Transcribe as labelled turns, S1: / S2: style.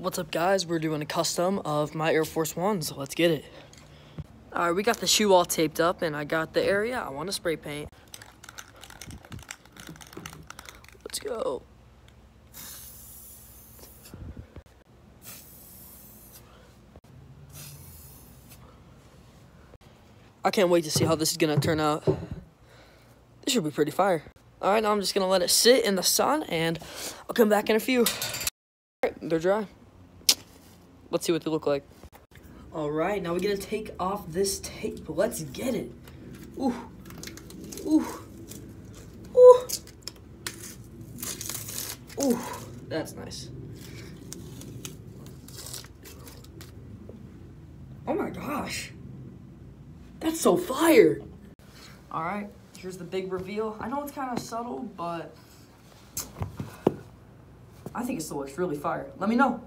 S1: What's up guys? We're doing a custom of my Air Force Ones. Let's get it. All right, we got the shoe all taped up and I got the area I want to spray paint. Let's go. I can't wait to see how this is gonna turn out. This should be pretty fire. All right, now I'm just gonna let it sit in the sun and I'll come back in a few. All right, they're dry. Let's see what they look like. All right, now we're gonna take off this tape. Let's get it. Ooh, ooh, ooh, ooh. That's nice. Oh my gosh. That's so fire. All right, here's the big reveal. I know it's kind of subtle, but I think it still looks really fire. Let me know.